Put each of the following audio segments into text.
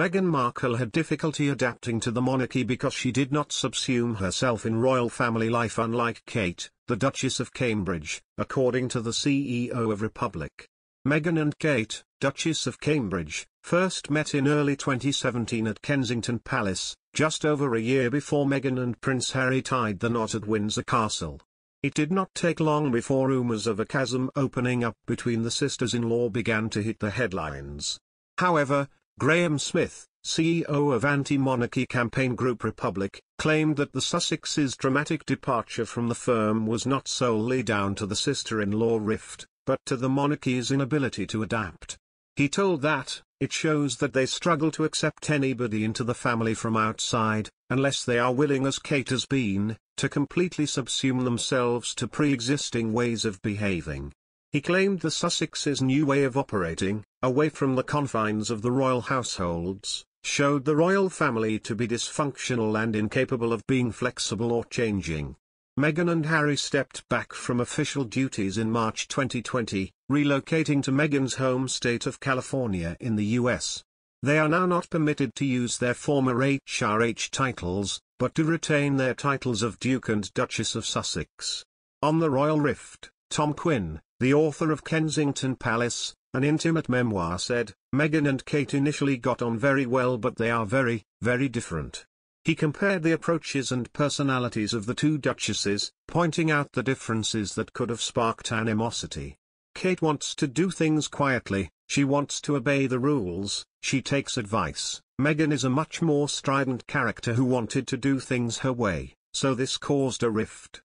Meghan Markle had difficulty adapting to the monarchy because she did not subsume herself in royal family life unlike Kate, the Duchess of Cambridge, according to the CEO of Republic. Meghan and Kate, Duchess of Cambridge, first met in early 2017 at Kensington Palace, just over a year before Meghan and Prince Harry tied the knot at Windsor Castle. It did not take long before rumours of a chasm opening up between the sisters-in-law began to hit the headlines. However, Graham Smith, CEO of anti-monarchy campaign group Republic, claimed that the Sussexes' dramatic departure from the firm was not solely down to the sister-in-law rift, but to the monarchy's inability to adapt. He told that, it shows that they struggle to accept anybody into the family from outside, unless they are willing as Kate has been, to completely subsume themselves to pre-existing ways of behaving. He claimed the Sussexes' new way of operating, away from the confines of the royal households, showed the royal family to be dysfunctional and incapable of being flexible or changing. Meghan and Harry stepped back from official duties in March 2020, relocating to Meghan's home state of California in the US. They are now not permitted to use their former HRH titles, but to retain their titles of Duke and Duchess of Sussex. On the Royal Rift, Tom Quinn, the author of Kensington Palace, an intimate memoir said, Meghan and Kate initially got on very well but they are very, very different. He compared the approaches and personalities of the two duchesses, pointing out the differences that could have sparked animosity. Kate wants to do things quietly, she wants to obey the rules, she takes advice. Meghan is a much more strident character who wanted to do things her way, so this caused a rift.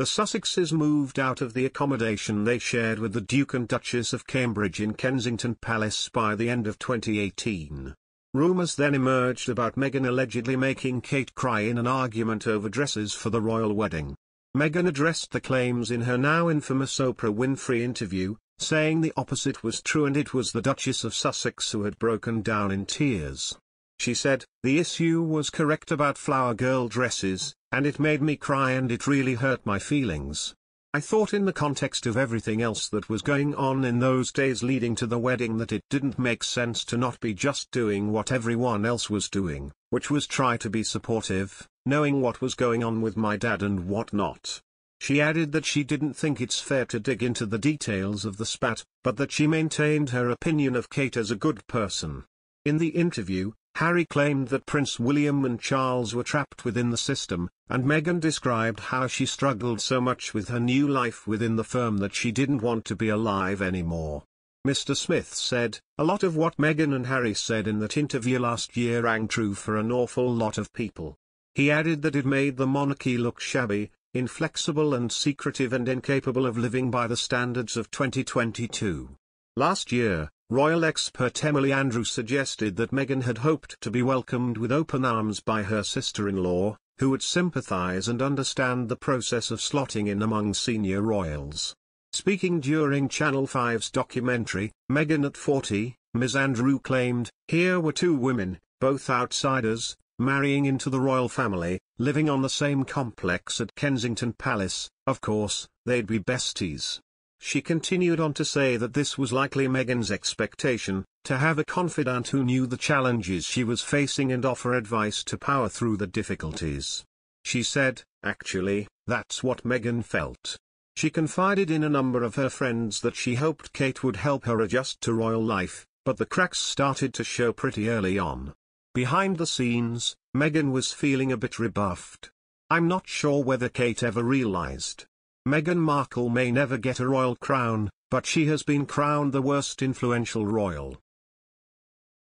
The Sussexes moved out of the accommodation they shared with the Duke and Duchess of Cambridge in Kensington Palace by the end of 2018. Rumours then emerged about Meghan allegedly making Kate cry in an argument over dresses for the royal wedding. Meghan addressed the claims in her now infamous Oprah Winfrey interview, saying the opposite was true and it was the Duchess of Sussex who had broken down in tears. She said, the issue was correct about flower girl dresses, and it made me cry and it really hurt my feelings. I thought in the context of everything else that was going on in those days leading to the wedding that it didn't make sense to not be just doing what everyone else was doing, which was try to be supportive, knowing what was going on with my dad and what not. She added that she didn't think it's fair to dig into the details of the spat, but that she maintained her opinion of Kate as a good person. In the interview, Harry claimed that Prince William and Charles were trapped within the system, and Meghan described how she struggled so much with her new life within the firm that she didn't want to be alive anymore. Mr. Smith said, a lot of what Meghan and Harry said in that interview last year rang true for an awful lot of people. He added that it made the monarchy look shabby, inflexible and secretive and incapable of living by the standards of 2022. Last year, Royal expert Emily Andrews suggested that Meghan had hoped to be welcomed with open arms by her sister-in-law, who would sympathize and understand the process of slotting in among senior royals. Speaking during Channel 5's documentary, Meghan at 40, Ms. Andrew claimed, here were two women, both outsiders, marrying into the royal family, living on the same complex at Kensington Palace, of course, they'd be besties. She continued on to say that this was likely Meghan's expectation, to have a confidant who knew the challenges she was facing and offer advice to power through the difficulties. She said, actually, that's what Meghan felt. She confided in a number of her friends that she hoped Kate would help her adjust to royal life, but the cracks started to show pretty early on. Behind the scenes, Meghan was feeling a bit rebuffed. I'm not sure whether Kate ever realized Meghan Markle may never get a royal crown, but she has been crowned the worst influential royal.